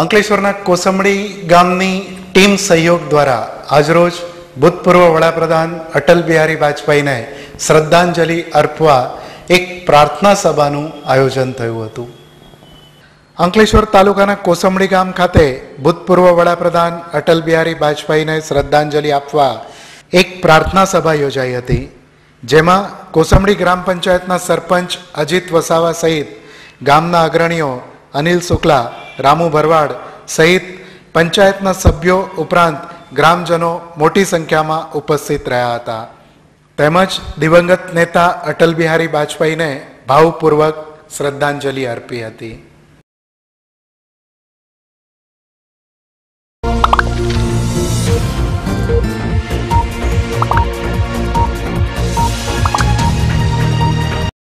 અંકલેશ્વરના કોસંબડી ગામની ટીમ સહયોગ દ્વારા આજરોજ ભૂતપૂર્વ વડાપ્રધાન અટલ બિહારી વાજપેયીને શ્રદ્ધાંજલિ અર્પવા એક પ્રાર્થના સભાનું આયોજન થયું હતું. અંકલેશ્વર તાલુકાના કોસંબડી ગામ ખાતે ભૂતપૂર્વ વડાપ્રધાન અટલ બિહારી વાજપેયીને શ્રદ્ધાંજલિ આપવા એક પ્રાર્થના સભા યોજાઈ હતી, જેમાં કોસંબડી ગ્રામ પંચાયતના સરપંચ અજીત વસાવા સહિત ગામના અગ્રણીઓ અનિલ શુક્લા રામુ ભરવાડ સહિત પંચાયતના સભ્યો ઉપરાંત ગ્રામજનો મોટી સંખ્યામાં ઉપસ્થિત રહ્યા હતા. તેમજ દિવંગત નેતા અટલ બિહારી વાજપેયીને ભાવપૂર્વક શ્રદ્ધાંજલિ અર્પી હતી.